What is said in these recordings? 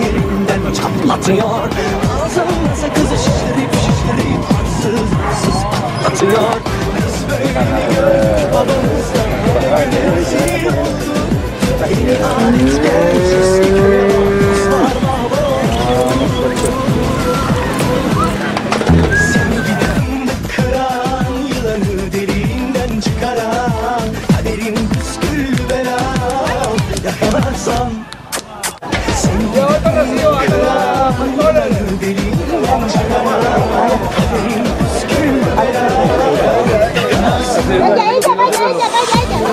Yerinden çatlatıyor. Ağzımda sakızı şişirip şişirip Arsız arsız patlatıyor Kaderim püskül belam Yakalarsan Sen giden de Yılanı deliğinden çıkaran Kaderim püskül belam Vaya ella, vaya ella, vaya ella.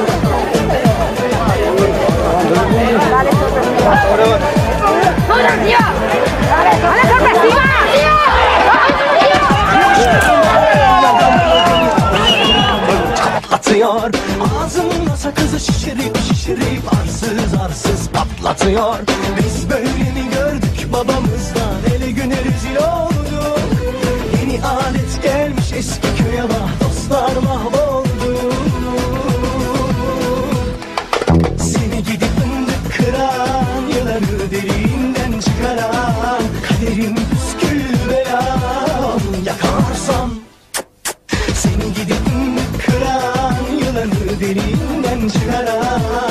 Ahora, tío. Ağzımla sakızı şişirip şişirip Arsız arsız patlatıyor. Biz böyle derinden çıkaran